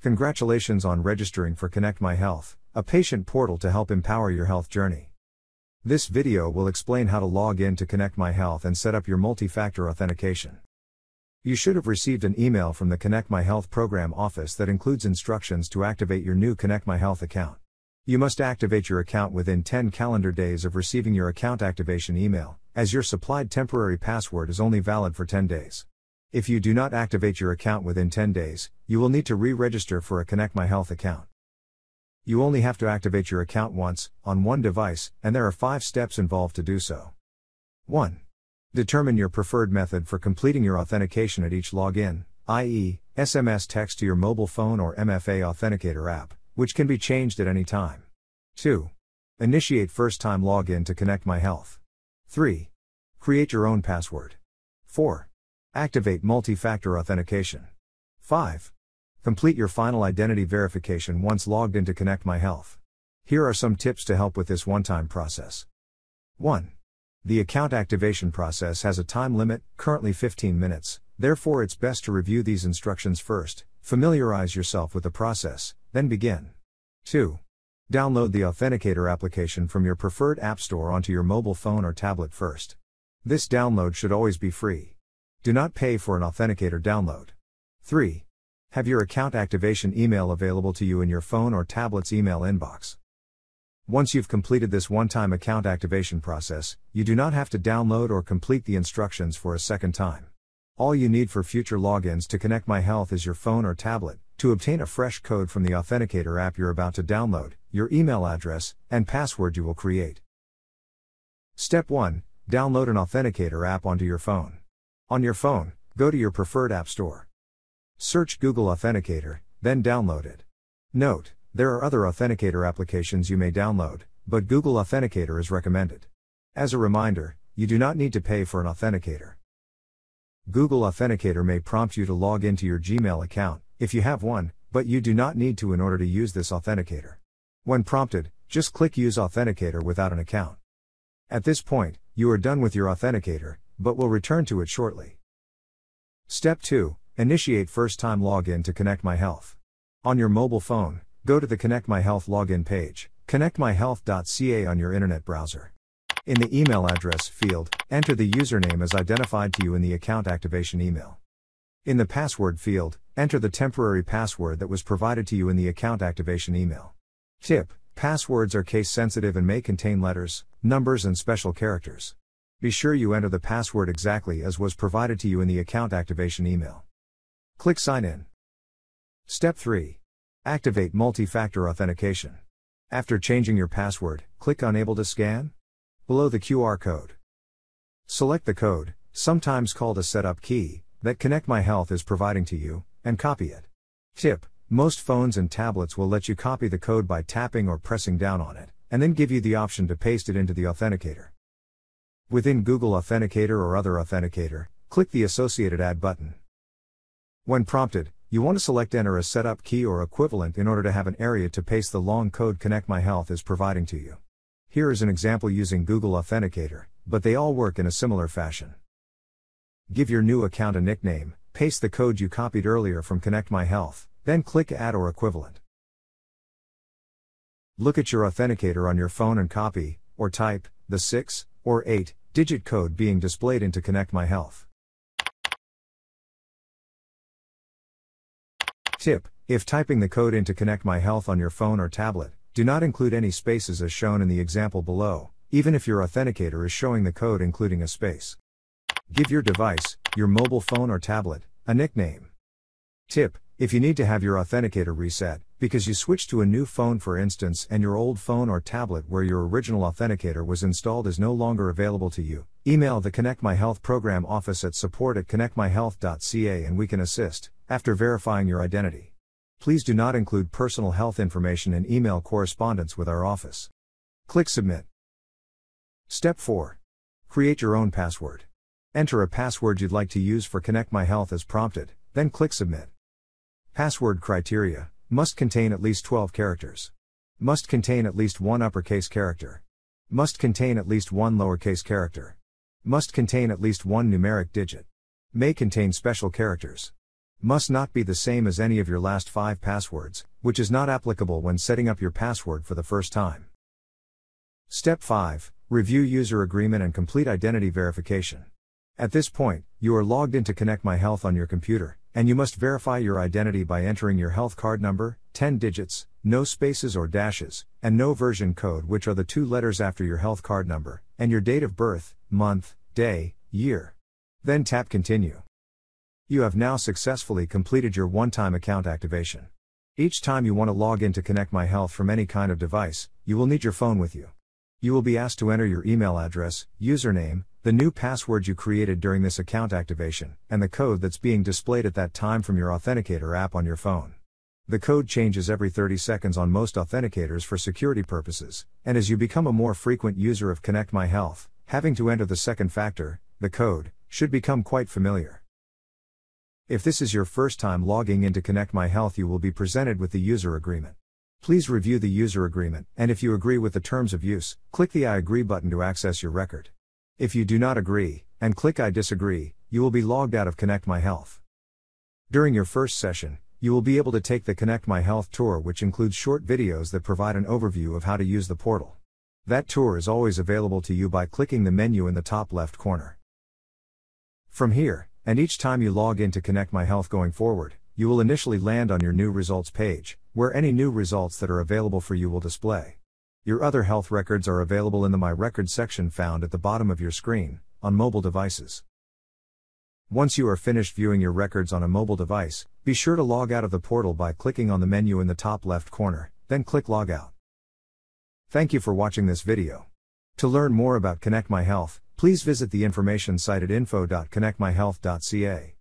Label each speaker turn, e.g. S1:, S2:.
S1: Congratulations on registering for Connect My Health, a patient portal to help empower your health journey. This video will explain how to log in to Connect My Health and set up your multi-factor authentication. You should have received an email from the Connect My Health program office that includes instructions to activate your new Connect My Health account. You must activate your account within 10 calendar days of receiving your account activation email, as your supplied temporary password is only valid for 10 days. If you do not activate your account within 10 days, you will need to re register for a Connect My Health account. You only have to activate your account once, on one device, and there are five steps involved to do so. 1. Determine your preferred method for completing your authentication at each login, i.e., SMS text to your mobile phone or MFA Authenticator app, which can be changed at any time. 2. Initiate first time login to Connect My Health. 3. Create your own password. 4. Activate multi factor authentication. 5. Complete your final identity verification once logged into Connect My Health. Here are some tips to help with this one time process. 1. The account activation process has a time limit, currently 15 minutes, therefore, it's best to review these instructions first, familiarize yourself with the process, then begin. 2. Download the Authenticator application from your preferred app store onto your mobile phone or tablet first. This download should always be free. Do not pay for an authenticator download. 3. Have your account activation email available to you in your phone or tablet's email inbox. Once you've completed this one time account activation process, you do not have to download or complete the instructions for a second time. All you need for future logins to Connect My Health is your phone or tablet, to obtain a fresh code from the Authenticator app you're about to download, your email address, and password you will create. Step 1 Download an Authenticator app onto your phone. On your phone, go to your preferred app store. Search Google Authenticator, then download it. Note, there are other Authenticator applications you may download, but Google Authenticator is recommended. As a reminder, you do not need to pay for an authenticator. Google Authenticator may prompt you to log into your Gmail account, if you have one, but you do not need to in order to use this authenticator. When prompted, just click Use Authenticator without an account. At this point, you are done with your authenticator, but we'll return to it shortly. Step 2 Initiate first time login to Connect My Health. On your mobile phone, go to the Connect My Health login page, connectmyhealth.ca on your internet browser. In the email address field, enter the username as identified to you in the account activation email. In the password field, enter the temporary password that was provided to you in the account activation email. Tip Passwords are case sensitive and may contain letters, numbers, and special characters. Be sure you enter the password exactly as was provided to you in the account activation email. Click Sign In. Step 3. Activate multi factor authentication. After changing your password, click Unable to scan. Below the QR code. Select the code, sometimes called a setup key, that Connect My Health is providing to you, and copy it. Tip Most phones and tablets will let you copy the code by tapping or pressing down on it, and then give you the option to paste it into the authenticator. Within Google Authenticator or other authenticator, click the associated Add button. When prompted, you want to select Enter a setup key or equivalent in order to have an area to paste the long code Connect My Health is providing to you. Here is an example using Google Authenticator, but they all work in a similar fashion. Give your new account a nickname, paste the code you copied earlier from Connect My Health, then click Add or equivalent. Look at your authenticator on your phone and copy, or type, the 6 or 8 digit code being displayed into Connect My Health. Tip If typing the code into Connect My Health on your phone or tablet, do not include any spaces as shown in the example below, even if your authenticator is showing the code including a space. Give your device, your mobile phone or tablet, a nickname. Tip If you need to have your authenticator reset, because you switched to a new phone for instance and your old phone or tablet where your original authenticator was installed is no longer available to you, email the Connect My Health program office at support at connectmyhealth.ca and we can assist, after verifying your identity. Please do not include personal health information in email correspondence with our office. Click Submit. Step 4. Create your own password. Enter a password you'd like to use for Connect My Health as prompted, then click Submit. Password criteria must contain at least 12 characters. Must contain at least one uppercase character. Must contain at least one lowercase character. Must contain at least one numeric digit. May contain special characters. must not be the same as any of your last five passwords, which is not applicable when setting up your password for the first time. Step 5 Review user agreement and complete identity verification. At this point, you are logged in to Connect My Health on your computer, and you must verify your identity by entering your health card number, 10 digits, no spaces or dashes, and no version code, which are the two letters after your health card number, and your date of birth, month, day, year. Then tap Continue. You have now successfully completed your one time account activation. Each time you want to log in to Connect My Health from any kind of device, you will need your phone with you. You will be asked to enter your email address, username, the new password you created during this account activation, and the code that's being displayed at that time from your Authenticator app on your phone. The code changes every 30 seconds on most authenticators for security purposes, and as you become a more frequent user of Connect My Health, having to enter the second factor, the code, should become quite familiar. If this is your first time logging into Connect My Health, you will be presented with the user agreement. Please review the user agreement, and if you agree with the terms of use, click the I agree button to access your record. If you do not agree, and click I disagree, you will be logged out of Connect My Health. During your first session, you will be able to take the Connect My Health tour, which includes short videos that provide an overview of how to use the portal. That tour is always available to you by clicking the menu in the top left corner. From here, and each time you log in to Connect My Health going forward, you will initially land on your new results page, where any new results that are available for you will display. Your other health records are available in the My Records section found at the bottom of your screen, on mobile devices. Once you are finished viewing your records on a mobile device, be sure to log out of the portal by clicking on the menu in the top left corner, then click Log Out. Thank you for watching this video. To learn more about Connect My Health, please visit the information site at info.connectmyhealth.ca.